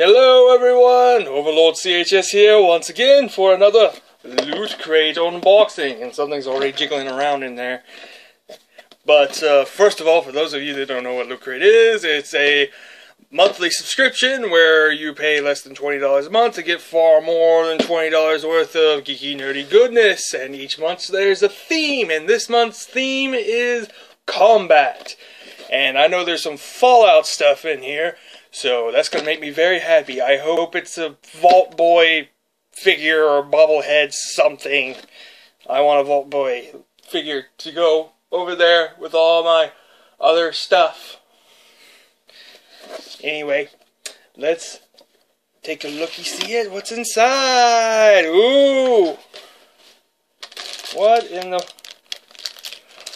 Hello everyone, Overlord CHS here once again for another Loot Crate unboxing, and something's already jiggling around in there. But uh, first of all, for those of you that don't know what Loot Crate is, it's a monthly subscription where you pay less than $20 a month to get far more than $20 worth of geeky nerdy goodness, and each month there's a theme, and this month's theme is combat. And I know there's some Fallout stuff in here, so that's going to make me very happy. I hope it's a Vault Boy figure or bobblehead something. I want a Vault Boy figure to go over there with all my other stuff. Anyway, let's take a looky see it. What's inside? Ooh! What in the...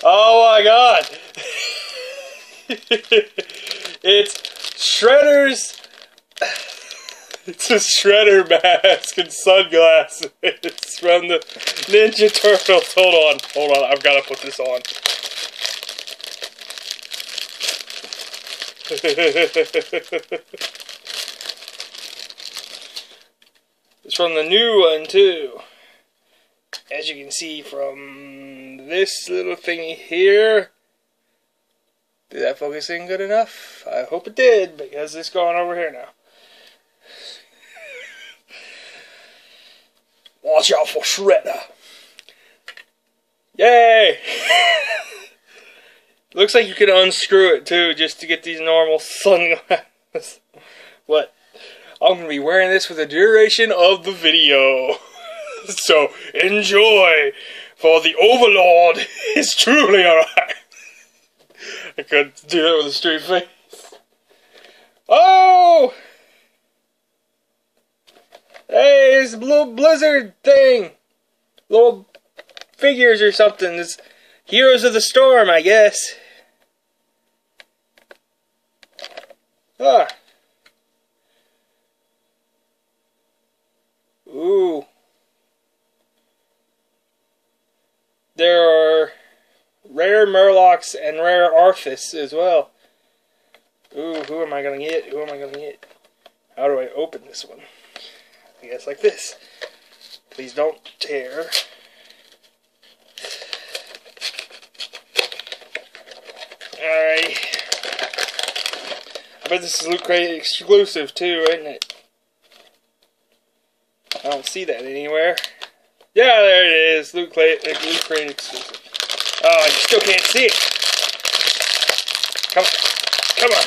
Oh my god! it's Shredder's. It's a Shredder mask and sunglasses from the Ninja Turtles. Hold on, hold on. I've got to put this on. it's from the new one too. As you can see from this little thingy here. Did that focusing good enough? I hope it did, because it's going over here now. Watch out for Shredder. Yay! Looks like you can unscrew it too, just to get these normal sunglasses. what? I'm to be wearing this for the duration of the video. so, enjoy! For the Overlord is truly alright. I couldn't do that with a straight face. Oh! Hey, it's a little blizzard thing. Little figures or something. It's Heroes of the Storm, I guess. Ah. Ooh. There are rare Murlocs and rare Arthas as well. Ooh, who am I gonna get? Who am I gonna get? How do I open this one? I guess like this. Please don't tear. Alright. I bet this is Loot Crate exclusive too, isn't it? I don't see that anywhere. Yeah, there it is. Loot Crate, Loot Crate exclusive. Oh, I still can't see it. Come on. Come on.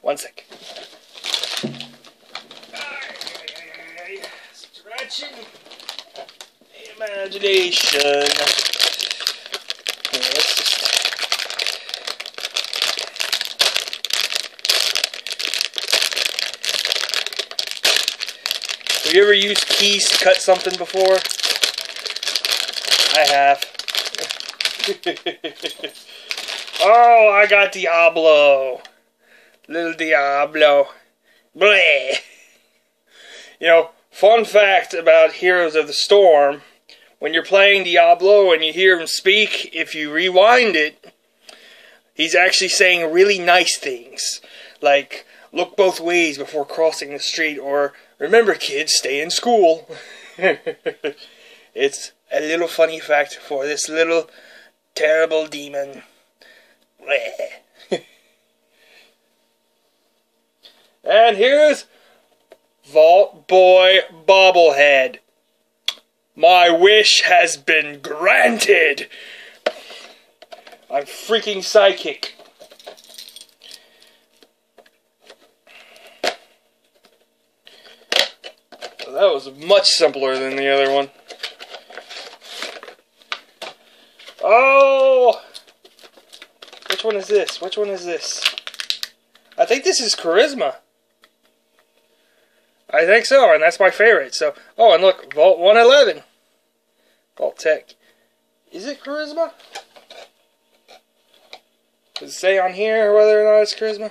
One sec. Stretching imagination. Have you ever used keys to cut something before? I have. oh, I got Diablo. Little Diablo. Bleh. You know, fun fact about Heroes of the Storm when you're playing Diablo and you hear him speak, if you rewind it, he's actually saying really nice things. Like, look both ways before crossing the street, or remember, kids, stay in school. it's a little funny fact for this little terrible demon. and here's Vault Boy Bobblehead. My wish has been granted. I'm freaking psychic. That was much simpler than the other one. Oh! Which one is this? Which one is this? I think this is Charisma. I think so, and that's my favorite. So, oh, and look, Vault 111. Vault-Tec. Is it Charisma? Does it say on here whether or not it's Charisma?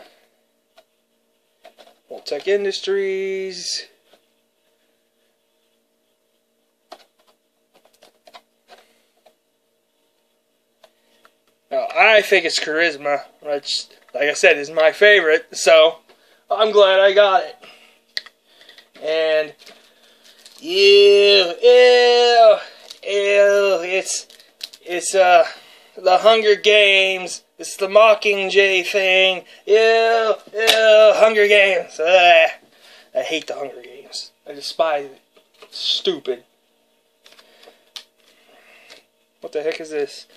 Vault-Tec Industries. Now, I think it's charisma, which, like I said, is my favorite. So I'm glad I got it. And ew, ew, ew, it's it's uh the Hunger Games. It's the Mockingjay thing. Ew, ew, Hunger Games. Ugh. I hate the Hunger Games. I despise it. Stupid. What the heck is this?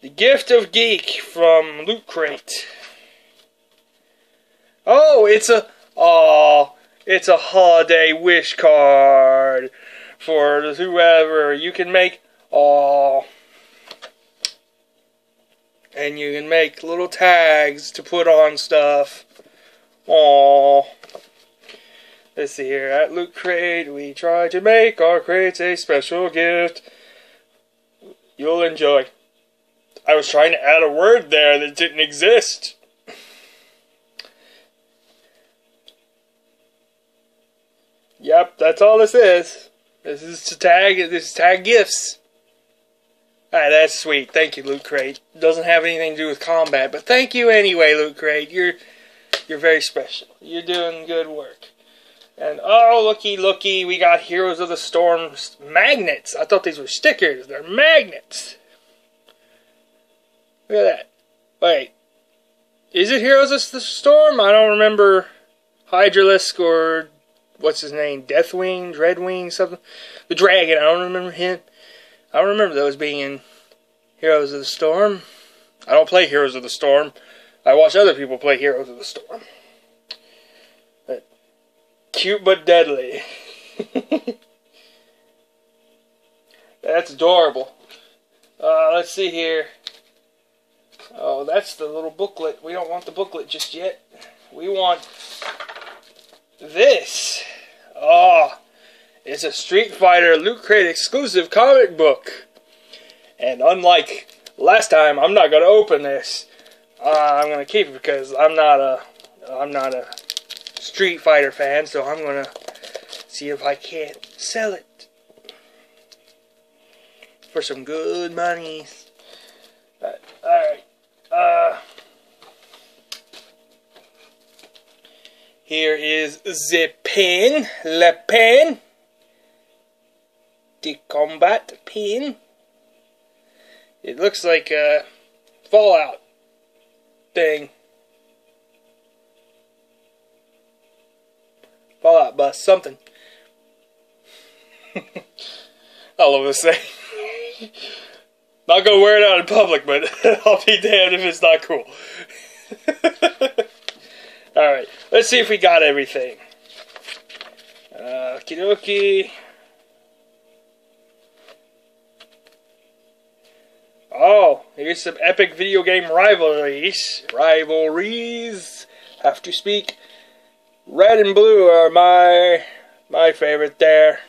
The Gift of Geek from Loot Crate. Oh, it's a oh, it's a holiday wish card for whoever. You can make oh and you can make little tags to put on stuff. Oh. Let's see here. At Loot Crate, we try to make our crates a special gift you'll enjoy. I was trying to add a word there that didn't exist. Yep, that's all this is. This is to tag. This is tag gifts. Alright, that's sweet. Thank you, Loot Crate. Doesn't have anything to do with combat, but thank you anyway, Loot Crate. You're you're very special. You're doing good work. And oh, looky, looky, we got Heroes of the Storm magnets. I thought these were stickers. They're magnets. Look at that. Wait. Is it Heroes of the Storm? I don't remember Hydralisk or what's his name? Deathwing, Dreadwing, something. The dragon. I don't remember him. I don't remember those being in Heroes of the Storm. I don't play Heroes of the Storm. I watch other people play Heroes of the Storm. But cute but deadly. That's adorable. Uh, let's see here. Oh, that's the little booklet. We don't want the booklet just yet. We want this. Oh, it's a Street Fighter Loot Crate exclusive comic book. And unlike last time, I'm not going to open this. Uh, I'm going to keep it because I'm not a I'm not a Street Fighter fan, so I'm going to see if I can't sell it for some good money. Alright. Uh, here is the pen, Le Pen, the combat pen. It looks like a Fallout thing. Fallout bus, something. I love this thing. Not gonna wear it out in public, but I'll be damned if it's not cool. Alright, let's see if we got everything. Uh, okie. Oh, here's some epic video game rivalries. Rivalries. Have to speak. Red and blue are my my favorite there.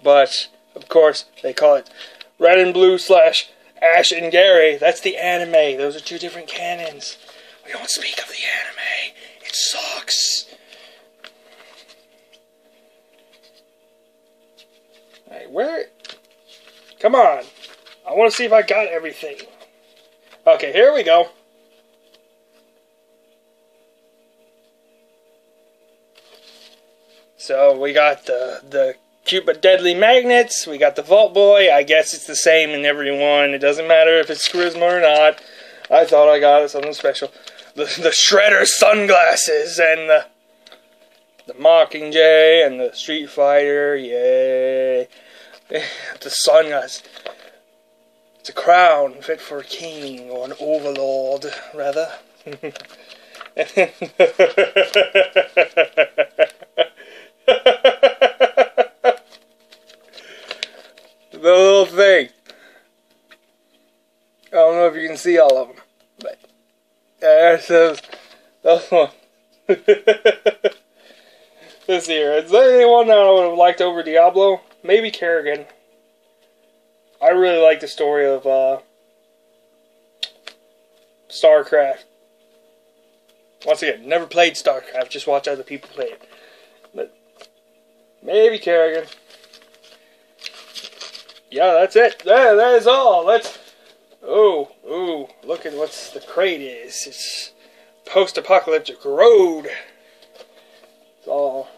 But of course they call it Red and Blue slash Ash and Gary. That's the anime. Those are two different canons. We don't speak of the anime. It sucks. Alright, where? Come on. I want to see if I got everything. Okay, here we go. So we got the the cute but deadly magnets. We got the Vault Boy. I guess it's the same in every one. It doesn't matter if it's charisma or not. I thought I got something special. The the Shredder sunglasses and the the Mockingjay and the Street Fighter. Yay! The sunglasses. It's a crown fit for a king or an overlord, rather. the little thing. I don't know if you can see all of them, but yeah, it says that one. this here. Is there anyone that I would have liked over Diablo? Maybe Kerrigan. I really like the story of uh, StarCraft. Once again, never played StarCraft, just watch other people play it. But maybe Kerrigan yeah, that's it. There, that is all. Let's. Oh, oh, look at what the crate is. It's post-apocalyptic road. It's all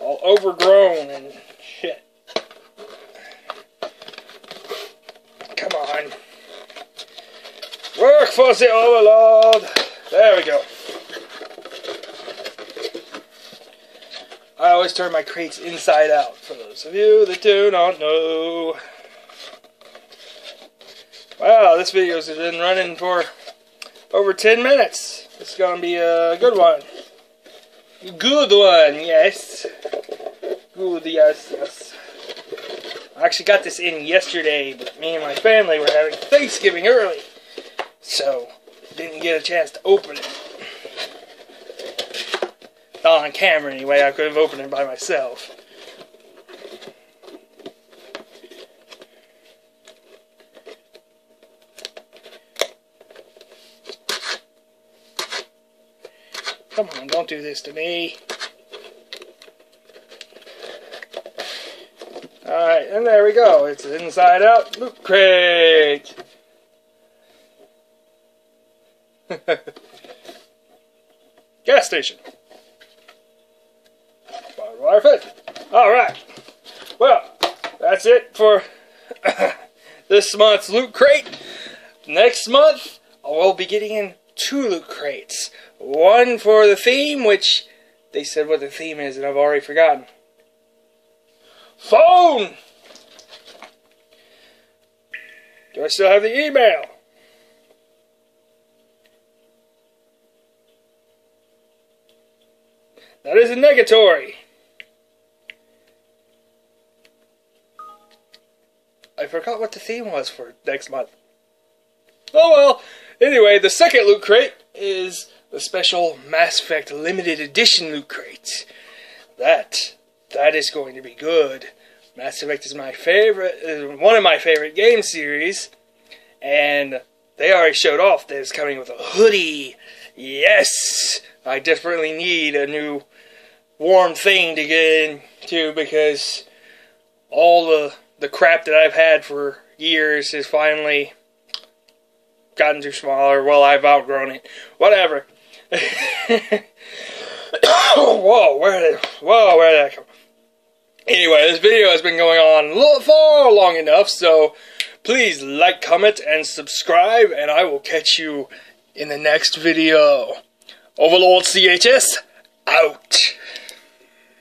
all overgrown and shit. Come on. Work for the overlord. There we go. I always turn my crates inside out, for those of you that do not know. Wow, this video has been running for over 10 minutes. It's to be a good one. Good one, yes. Good, yes, yes. I actually got this in yesterday, but me and my family were having Thanksgiving early. So, didn't get a chance to open it. Not on camera anyway, I could have opened it by myself. Come on, don't do this to me. Alright, and there we go. It's inside out loot crate. Gas station. Fit. Alright. Well, that's it for this month's loot crate. Next month, we'll be getting in two loot crates. One for the theme, which they said what the theme is, and I've already forgotten. Phone! Do I still have the email? That is a negatory. Forgot what the theme was for next month. Oh well. Anyway, the second loot crate is the special Mass Effect limited edition loot crate. That that is going to be good. Mass Effect is my favorite, one of my favorite game series, and they already showed off that it's coming with a hoodie. Yes, I desperately need a new warm thing to get into because all the the crap that I've had for years has finally gotten too smaller. Well, I've outgrown it. Whatever. whoa, where did whoa, where did that come? Anyway, this video has been going on for long enough, so please like, comment, and subscribe, and I will catch you in the next video. Overlord CHS, out.